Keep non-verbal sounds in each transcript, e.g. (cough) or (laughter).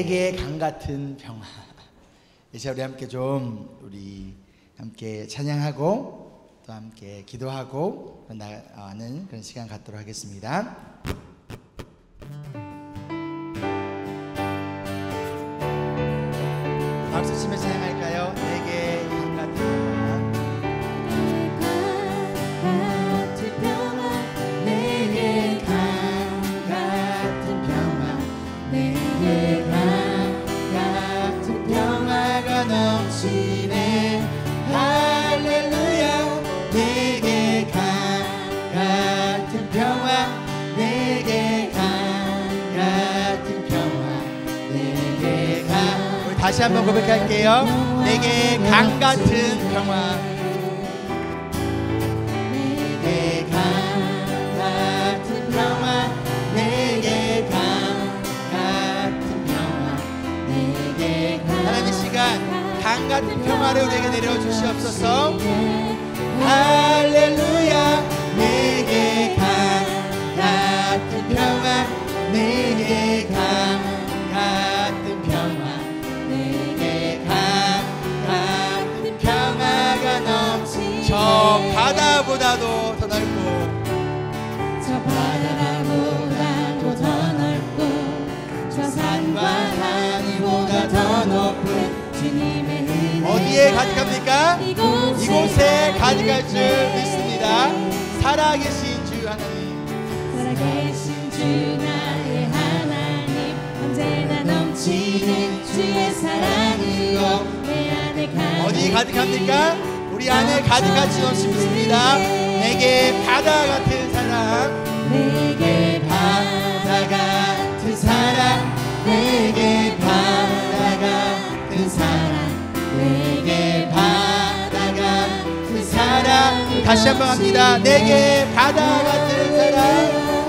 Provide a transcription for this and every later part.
내게 강 같은 평화. (laughs) 이제 우리 함께 좀 우리 함께 찬양하고 또 함께 기도하고 나가는 그런 시간 갖도록 하겠습니다. 다시 한번 고백할게요. 내게 강 같은 평화. 내게 강 같은 평화. 내게 강 같은 평화. 내게 하나님 이 시간 강 같은 평화를 우리에게 내려 주시옵소서. 할렐루야. 내게 강 같은 평화. 내게 강 바다보다도 더 넓고. 저 바다보다도 더 넓고 저 산과 하늘보다 더 높은 주님의 은혜. 어디에 가득합니까? 이곳에, 이곳에 가득할 줄 믿습니다. 살아계신 주 하나님. 살아계신 주 나의 하나님 언제나 넘치는 주의 사랑으로 내 안에 가득 어디 가득합니까? 우리 안에 가득하지 넘칩니다. 내게 바다 같은 사랑. 내게 바다 같은 사랑. 내게 바다 같은 사랑. 내게 바다 같은 사랑. 다시 한번 합니다. 내게 바다 같은 사랑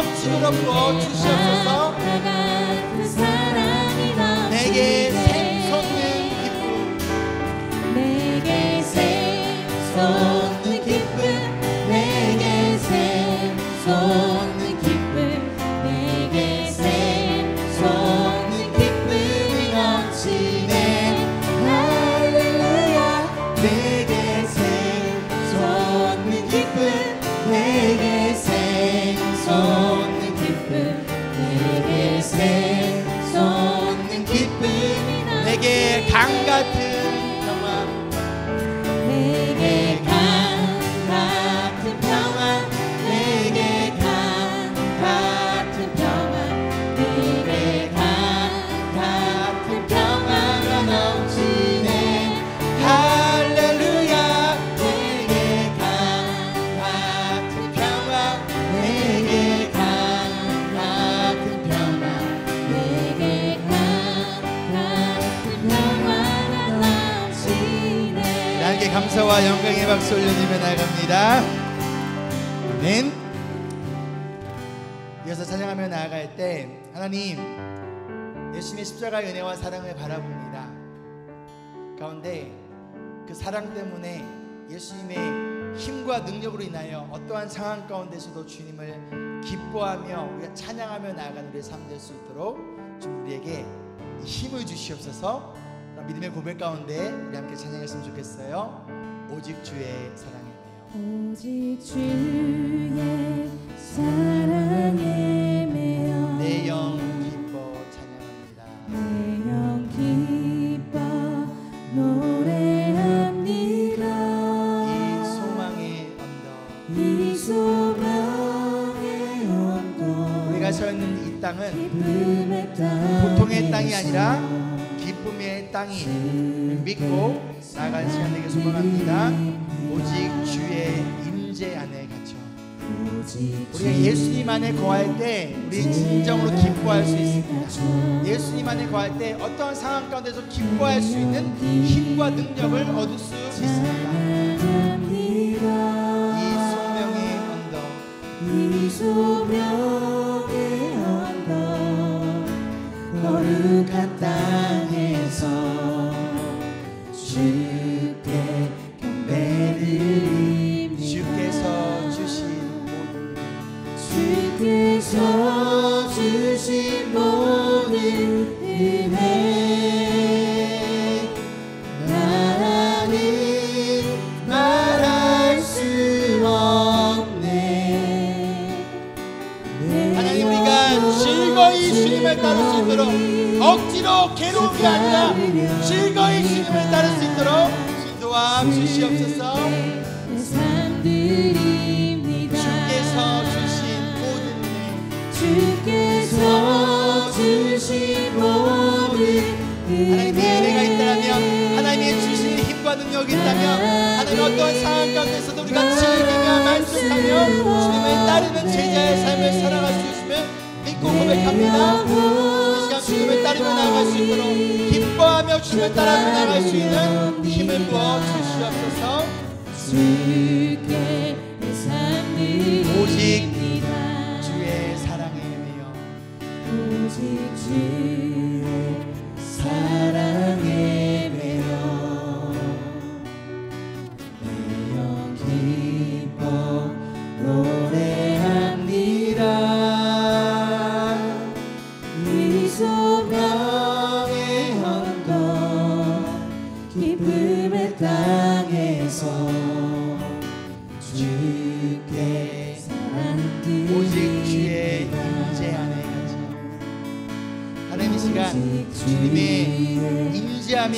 넘치도록 부어 주시옵소서. 바다 같은 사랑이 넘치네 내게 샘솟는 기쁨. 내게 샘솟는 기쁨 내게 샘솟는 내게 샘솟 내게 강 같은 감사와 영광의 박수 올려드리며 나아갑니다. 아멘. 이어서 찬양하며 나아갈 때 하나님 예수님의 십자가의 은혜와 사랑을 바라봅니다. 가운데 그 사랑 때문에 예수님의 힘과 능력으로 인하여 어떠한 상황 가운데서도 주님을 기뻐하며 우리가 찬양하며 나아가는 우리의 삶 될 수 있도록 좀 우리에게 이 힘을 주시옵소서 믿음의 고백 가운데 우리 함께 찬양했으면 좋겠어요. 오직 주의 사랑이네요. 오직 주의 사랑에 땅이 믿고 나아갈 시간 되게 소망합니다. 오직 주의 임재 안에 갇혀. 우리가 예수님 안에 거할 때 우리 진정으로 기뻐할 수 있습니다. 예수님 안에 거할 때 어떠한 상황 가운데서 기뻐할 수 있는 힘과 능력을 얻을 수 있습니다. 이 소명의 언덕. 이 소명의 언덕 거룩한 땅 은 능력이 있다면 하나님 어떠한 상황 가운데서도 우리가 즐기며 만족하며 주님을 따르는 제자의 삶을 살아갈 수 있음을 믿고 고백합니다. 이 시간 주님을 따르며 나아갈 수 있도록 기뻐하며 주님을 따라며 나아갈 수 있는 힘을 부어 주시옵소서. 삶드립니다. 주의 사랑에 매여 오직 주의 사랑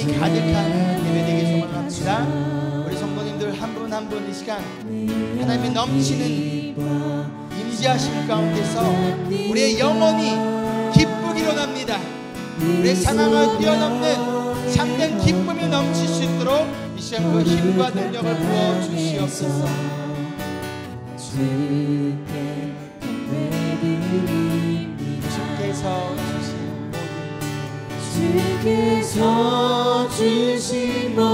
임재함이 가득한 예배 되길 소망합니다. 우리 성도님들 한 분 한 분 이 시간 하나님의 넘치는 임재하심 가운데서 우리의 영혼이 기쁘기로 합니다. 우리의 상황을 뛰어넘는 참된 기쁨이 넘칠 수 있도록 이 시간 그 힘과 능력을 부어 주시옵소서. 주께서 주신 주께서 주신 모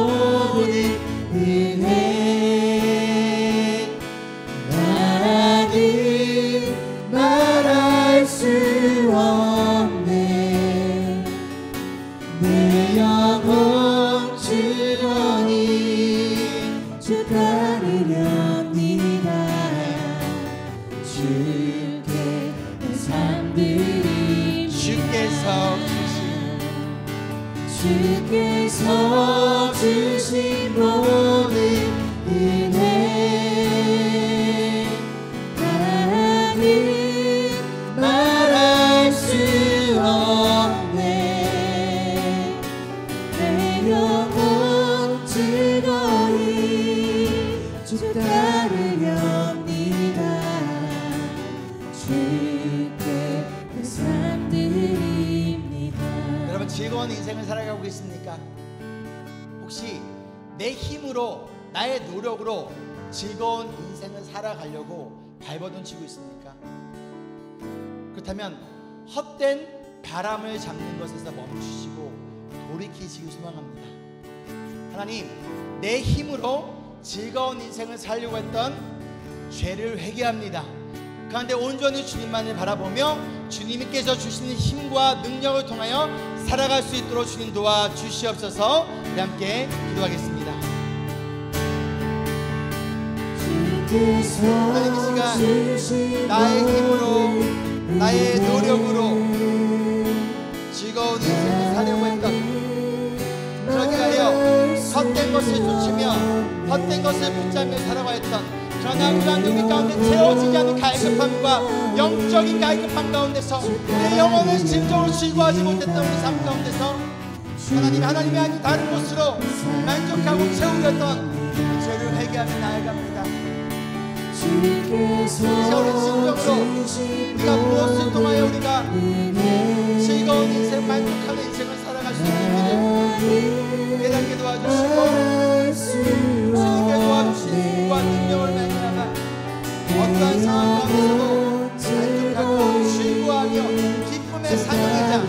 여러분 즐거운 인생을 살아가고 계십니까? 혹시 내 힘으로 나의 노력으로 즐거운 인생을 살아가려고 발버둥 치고 있습니까? 그렇다면 헛된 바람을 잡는 것에서 멈추시고 돌이키시길 소망합니다. 하나님, 내 힘으로 즐거운 인생을 살려고 했던 죄를 회개합니다. 그런데 온전히 주님만을 바라보며 주님께서 주시는 힘과 능력을 통하여 살아갈 수 있도록 주님 도와 주시옵소서. 우리 함께 기도하겠습니다. 하나님 이 시간 나의 힘으로 나의 노력으로 즐거운 인생을 살려고 했던 그러기 하여 헛된 것을 쫓으며 헛된 것을 붙잡며 살아가 했던 그러나 그러한 우리 가운데 채워지지 않는 갈급함과 영적인 갈급함 가운데서 내 영혼을 진정으로 즐거워하지 못했던 우리 삶 가운데서 하나님 하나님이 아닌 다른 곳으로 만족하고 채우려던 그 죄를 회개하며 나아갑니다. 주께서 진정으로 우리가 무엇을 통하여 우리가 즐거운 인생 만족하는 인생을 살아갈 수 있는지를 깨닫게 도와주시고 주님께 도와주신 힘과 능력을 어떠한 상황 가운데서도 만족하고 즐거워하며 기쁨의 사명이자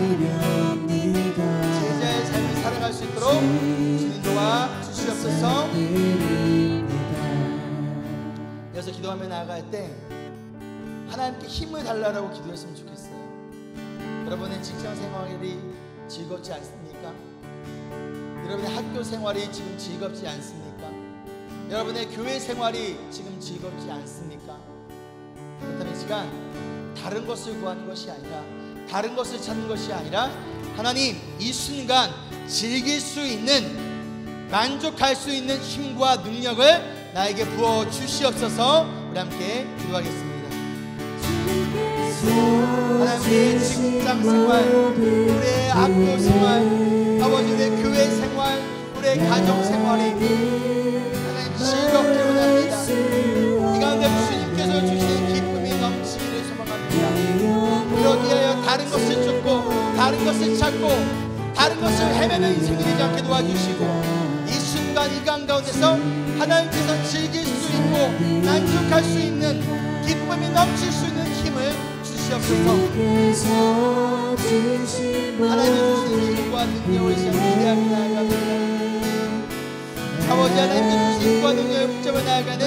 제자의 삶을 살아갈 수 있도록 주님 도와 주시옵소서 그래서 기도하며 나아갈 때 하나님께 힘을 달라고 기도했으면 좋겠어요 여러분의 직장 생활이 즐겁지 않습니까? 여러분의 학교 생활이 지금 즐겁지 않습니까? 여러분의 교회 생활이 지금 즐겁지 않습니까? 그렇다면 이 시간 다른 것을 구하는 것이 아니라 다른 것을 찾는 것이 아니라 하나님 이 순간 즐길 수 있는 만족할 수 있는 힘과 능력을 나에게 부어 주시옵소서 우리 함께 기도하겠습니다. 하나님의 직장 생활, 우리의 학교 생활, 아버지 우리의 교회 생활, 우리의 가정 생활이 다른 것을 찾고 다른 것을 헤매는 인생이 되지 않게 도와주시고 이 순간 이강 가운데서 하나님께서 즐길 수 있고 만족할 수 있는 기쁨이 넘칠 수 있는 힘을 주시옵소서. 하나님이 주신 힘과 능력을 시작 기대하며 나아갑니다. 아버지 하나님께 주신 힘과 능력을 붙잡아 나아가는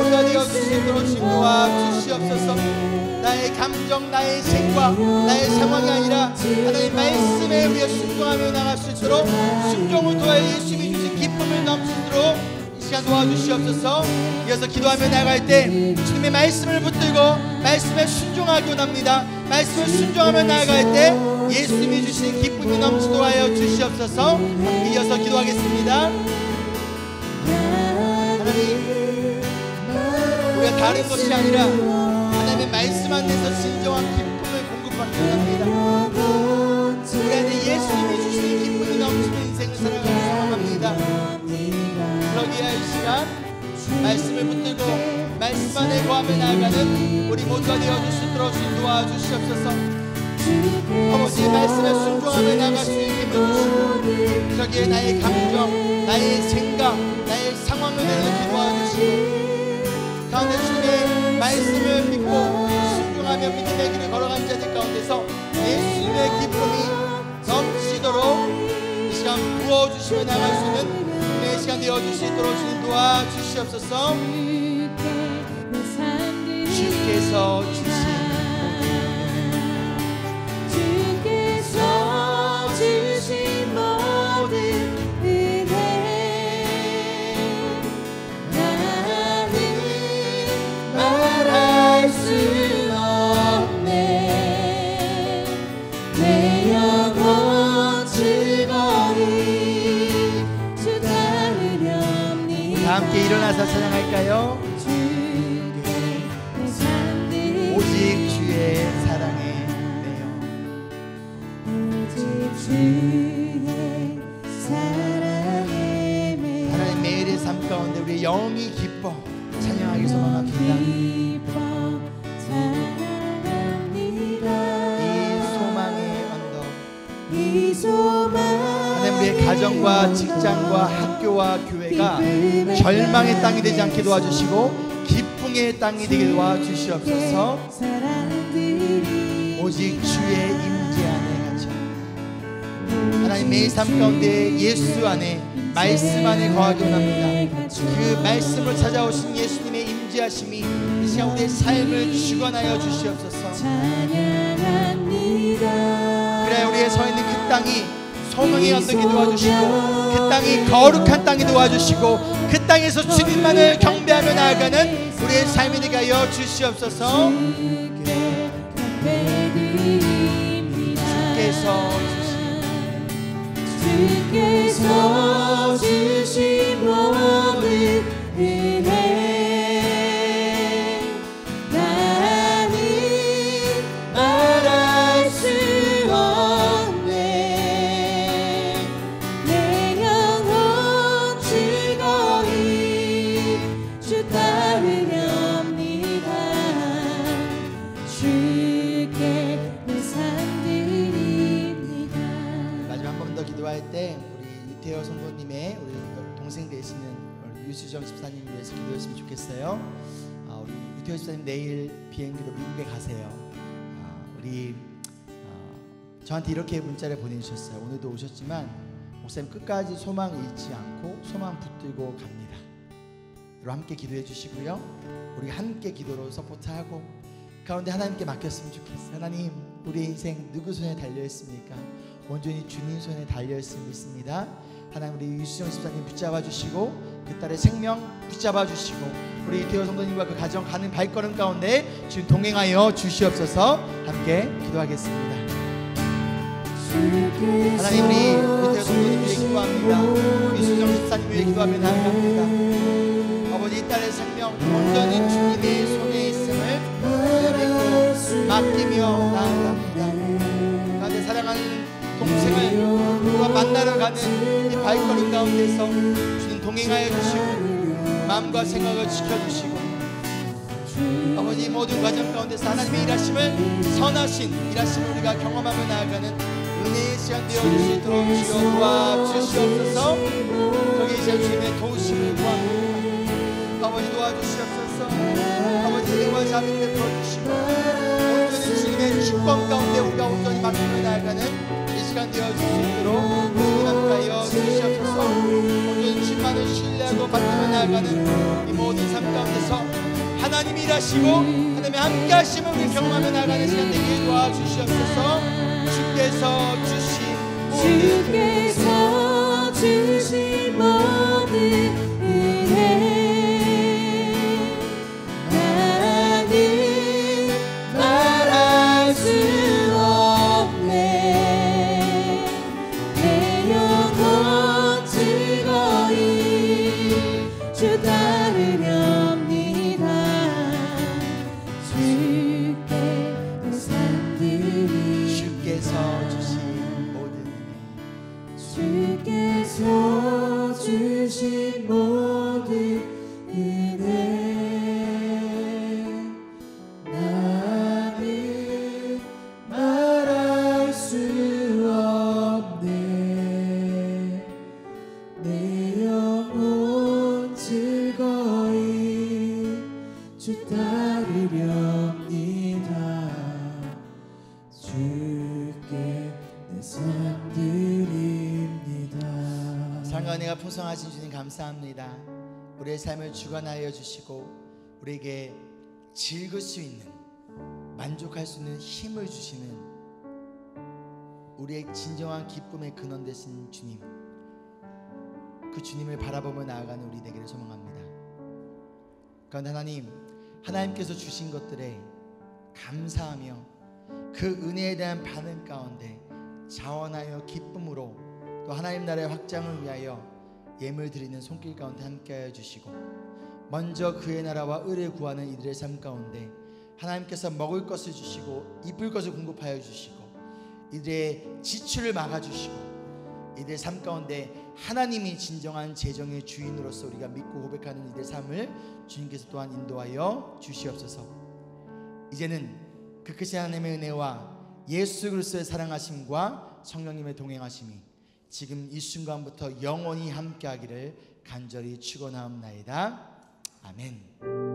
우리가 되어 주시도록 주님 도와 주시옵소서 나의 감정 나의 생각 나의 상황이 아니라 하나님 말씀에 우리가 순종하며 나갈 수 있도록 순종을 통하여 예수님이 주신 기쁨을 넘치도록 이 시간 도와주시옵소서. 이어서 기도하며 나갈 때 주님의 말씀을 붙들고 말씀에 순종하기 원합니다. 말씀을 순종하며 나아갈 때 예수님이 주신 기쁨이 넘치도록 하여 주시옵소서. 이어서 기도하겠습니다. 하나님 우리가 다른 것이 아니라 하나님의 말씀 안에서 진정한 기쁨을 공급받기 원합니다. 우리 안에 예수님이 주시는 기쁨이 넘치는 인생을 살아가기 소망합니다. 그러기 위하여 이 시간 말씀을 붙들고 말씀 안에 거하며 나아가는 우리 모두가 되어줄 수 있도록 주님 도와주시옵소서. 아버지의 말씀에 순종하며 나갈 수 있는 힘을 주시고 저기에 나의 감정 나의 생각 나의 상황을 내놓게 도와주시고 가운데 주님의 말씀을 믿고 순종하며 믿음의 길을 걸어간 자들 가운데서 예수님의 기쁨이 넘치도록 이 시간 부어주시며 나갈 수 있는 내 시간 되어주시도록 주님 도와주시옵소서. 주께서 주 다다 함께 일어나서 찬양할까요? 오직 주의 사랑에 매여 하나님 매일의 삶 가운데 우리 영이 기뻐 찬양하기 소망합니다. 기뻐 찬양합니다. 이 소망의 언덕. 이 소망 하나님 우리의 가정과 직장과 학교와 교회 가 절망의 땅이 되지 않게 도와주시고 기쁨의 땅이 되게 도와주시옵소서. 오직 주의 임재 안에 갇혀 하나님 매일 삶 가운데 예수 안에 말씀 안에 거하기 원합니다. 그 말씀을 찾아오신 예수님의 임재하심이 이 시간 우리의 삶을 주관하여 주시옵소서. 그래 우리의 서 있는 그 땅이 소망의 언덕이 도와주시고 그 땅이 거룩한 땅이 도와주시고 그 땅에서 주님만을 경배하며 나아가는 우리의 삶이 되게 하여 주시옵소서. 주께서 우리 유수정 집사님 위해서 기도했으면 좋겠어요. 아, 우리 유태호 집사님 내일 비행기로 미국에 가세요. 아, 우리 아, 저한테 이렇게 문자를 보내주셨어요. 오늘도 오셨지만 목사님 끝까지 소망 잃지 않고 소망 붙들고 갑니다. 여러분 함께 기도해 주시고요. 우리 함께 기도로 서포트하고 가운데 하나님께 맡겼으면 좋겠어요. 하나님, 우리 인생 누구 손에 달려 있습니까? 온전히 주님 손에 달려 있음을 믿습니다. 하나님 우리 유수정 집사님 붙잡아 주시고 그 딸의 생명 붙잡아 주시고 우리 대호 성도님과 그 가정 가는 발걸음 가운데 주님 동행하여 주시옵소서 함께 기도하겠습니다. 하나님 우리 대호 성도님 위해 기도합니다. 우리 수정 집사님 위해 기도하며 나아갑니다. 아버지 이 딸의 생명 온전히 주님의 손에 있음을 믿고 맡기며 나아갑니다. 동생을 누가 만나러 가는 이 발걸음 가운데서 주님 동행하여 주시고 마음과 생각을 지켜주시고 아버지 모든 과정 가운데서 하나님의 일하심을 선하신 일하심을 우리가 경험하며 나아가는 은혜의 시간 되어줄 수 있도록 주여 도와주시옵소서. 거기에 있어 주님의 도우심을 구합니다 아버지 도와주시옵소서. 아버지 은혜와 자비를 베풀어 주시고 주님의 주권 가운데 우리가 온전히 맡기며 나아가는 이 시간 되어줄 수 있도록 함께하여 주시옵소서. 온전히 주님만을 신뢰하고 맡기며 나아가는 이 모든 삶 가운데서 하나님이 일하시고 하나님의 함께 하심을 우리 경험하며 나아가는 시간 되길 도와주시옵소서. 주께서 주신 주께서 주신 모든 감사합니다. 우리의 삶을 주관하여 주시고 우리에게 즐길 수 있는 만족할 수 있는 힘을 주시는 우리의 진정한 기쁨의 근원 되신 주님. 그 주님을 바라보며 나아가는 우리 되기를 소망합니다. 그런데 하나님, 하나님께서 주신 것들에 감사하며 그 은혜에 대한 반응 가운데 자원하여 기쁨으로 또 하나님 나라의 확장을 위하여 예물 드리는 손길 가운데 함께하여 주시고 먼저 그의 나라와 의를 구하는 이들의 삶 가운데 하나님께서 먹을 것을 주시고 입을 것을 공급하여 주시고 이들의 지출을 막아 주시고 이들의 삶 가운데 하나님이 진정한 재정의 주인으로서 우리가 믿고 고백하는 이들의 삶을 주님께서 또한 인도하여 주시옵소서. 이제는 그 크신 하나님의 은혜와 예수 그리스도의 사랑하심과 성령님의 동행하심이 지금 이 순간부터 영원히 함께하기를 간절히 축원하옵나이다. 아멘.